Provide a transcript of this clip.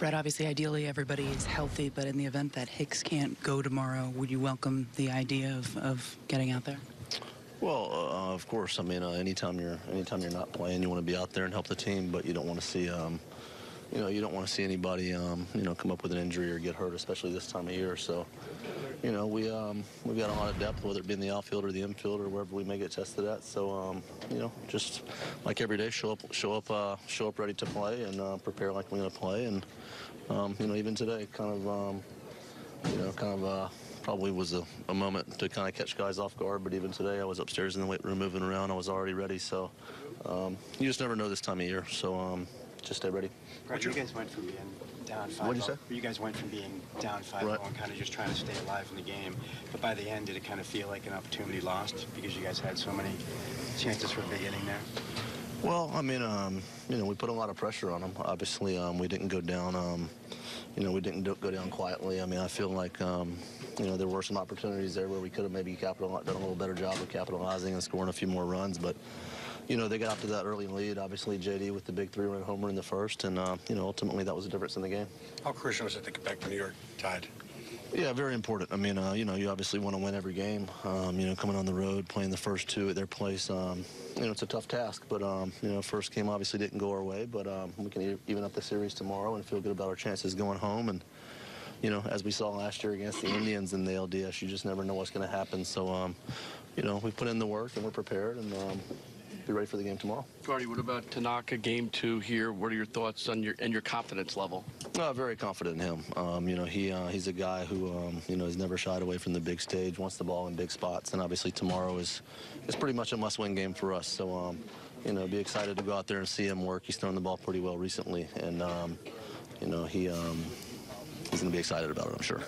Brett, obviously, ideally, everybody is healthy, but in the event that Hicks can't go tomorrow, would you welcome the idea of, of getting out there? Well, uh, of course. I mean, uh, anytime you're anytime you're not playing, you want to be out there and help the team, but you don't want to see, um, you know, you don't want to see anybody, um, you know, come up with an injury or get hurt, especially this time of year. So, you know, we um, we've got a lot of depth, whether it be in the outfield or the infield or wherever we may get tested at. So, um, you know, just like every day, show up, show up, uh, show up ready to play and uh, prepare like we're going to play. And um, you know, even today, kind of, um, you know, kind of. Uh, probably was a, a moment to kind of catch guys off guard. But even today, I was upstairs in the weight room moving around. I was already ready. So um, you just never know this time of year. So just stay ready. Brett, you guys went from being down 5 What'd you say? You guys went from being down 5 Right. and kind of just trying to stay alive in the game. But by the end, did it kind of feel like an opportunity lost because you guys had so many chances for a big inning there? Well, I mean, um, you know, we put a lot of pressure on them. Obviously, um, we didn't go down. Um, you know, we didn't do, go down quietly. I mean, I feel like, um, you know, there were some opportunities there where we could have maybe capital done a little better job of capitalizing and scoring a few more runs. But, you know, they got off to that early lead. Obviously, JD with the big three-run homer in the first, and uh, you know, ultimately that was the difference in the game. How crucial is it to get back to New York tied? Yeah, very important. I mean, uh, you know, you obviously want to win every game. Um, you know, coming on the road, playing the first two at their place, um, you know, it's a tough task. But, um, you know, first game obviously didn't go our way, but um, we can even up the series tomorrow and feel good about our chances going home. And, you know, as we saw last year against the Indians in the LDS, you just never know what's going to happen. So, um, you know, we put in the work and we're prepared and um, be ready for the game tomorrow. Marty, what about Tanaka game two here? What are your thoughts on your and your confidence level? Uh, very confident in him. Um, you know, he uh, he's a guy who um, you know has never shied away from the big stage, wants the ball in big spots, and obviously tomorrow is is pretty much a must-win game for us. So, um, you know, be excited to go out there and see him work. He's thrown the ball pretty well recently, and um, you know he um, he's going to be excited about it, I'm sure.